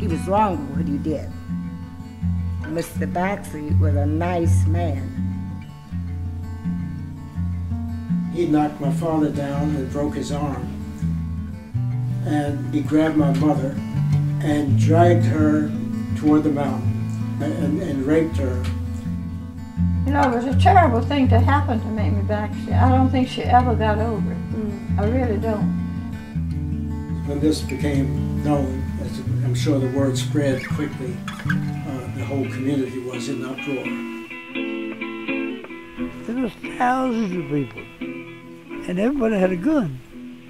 He was wrong with what he did. Mr. Baxley was a nice man. He knocked my father down and broke his arm. And he grabbed my mother and dragged her toward the mountain and, and raped her. You know, it was a terrible thing to happen to Mamie Baxley. I don't think she ever got over it. Mm. I really don't. When this became known, as I'm sure the word spread quickly, uh, the whole community was in uproar. There was thousands of people, and everybody had a gun.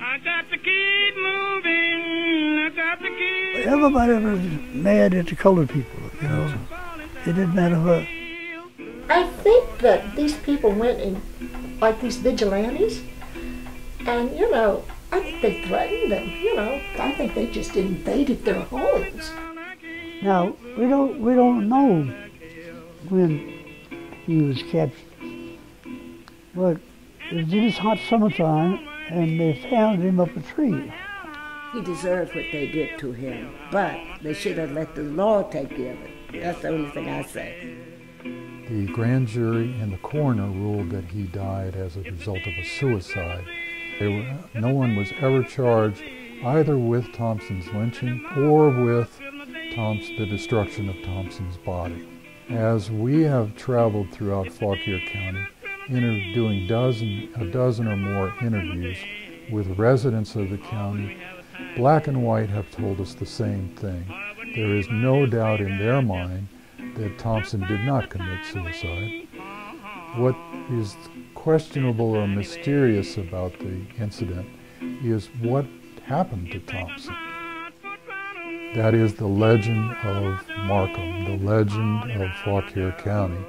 I got to keep moving. I got to keep. Everybody was mad at the colored people. You know, it didn't matter what. I think that these people went in, like these vigilantes, and you know, I think they threatened them. You know, I think they just invaded their homes. Now we don't we don't know when he was captured, but it was in his hot summertime, and they found him up a tree. He deserved what they did to him, but they should have let the law take care of it. That's the only thing I say. The grand jury and the coroner ruled that he died as a result of a suicide. Were, no one was ever charged either with Thompson's lynching or with Thompson, the destruction of Thompson's body. As we have traveled throughout Fauquier County, doing dozen, a dozen or more interviews with residents of the county, black and white have told us the same thing. There is no doubt in their mind that Thompson did not commit suicide. What is questionable or mysterious about the incident is what happened to Thompson. That is the legend of Markham, the legend of Fauquier County.